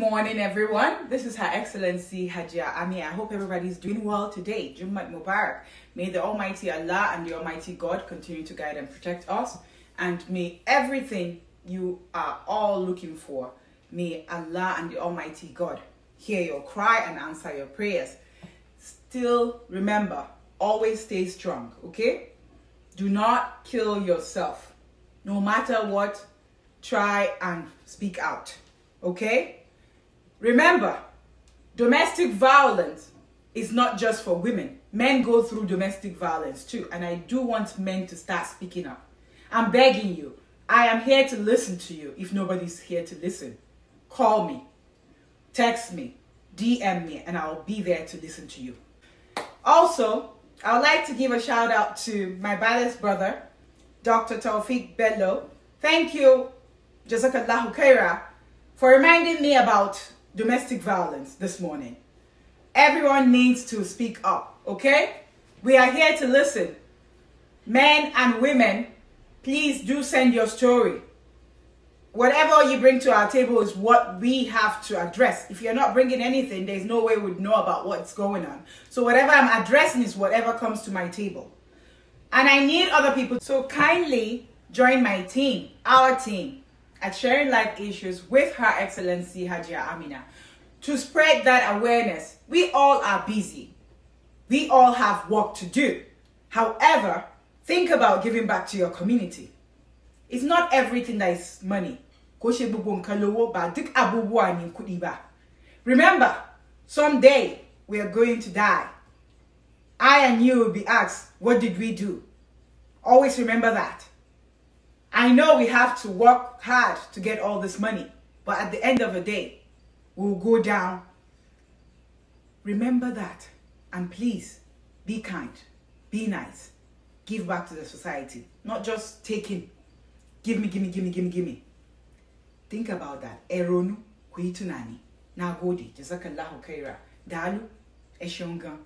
morning, everyone. This is Her Excellency Hajia Ami. I hope everybody's doing well today. Jummat Mubarak. May the Almighty Allah and the Almighty God continue to guide and protect us. And may everything you are all looking for, may Allah and the Almighty God hear your cry and answer your prayers. Still remember, always stay strong, okay? Do not kill yourself. No matter what, try and speak out, okay? Remember, domestic violence is not just for women. Men go through domestic violence too, and I do want men to start speaking up. I'm begging you. I am here to listen to you if nobody's here to listen. Call me, text me, DM me, and I'll be there to listen to you. Also, I would like to give a shout out to my baddest brother, Dr. Taofeek Bello. Thank you, Jazakallahu Khaira, for reminding me about domestic violence this morning. Everyone needs to speak up, okay? We are here to listen. Men and women, please do send your story. Whatever you bring to our table is what we have to address. If you're not bringing anything, there's no way we'd know about what's going on. So whatever I'm addressing is whatever comes to my table. And I need other people. So kindly join my team, our team, at Sharing Life Issues with Her Excellency Hajia Amina to spread that awareness. We all are busy. We all have work to do. However, think about giving back to your community. It's not everything that is money. Remember, someday we are going to die. I and you will be asked, what did we do? Always remember that. I know we have to work hard to get all this money, but at the end of the day, we'll go down. Remember that. And please, be kind, be nice, give back to the society, not just taking, give me, give me, give me, give me, give me. Think about that. Eronu, kuitunani, nagodi, jazakallahu khaira, dalu, eshongan.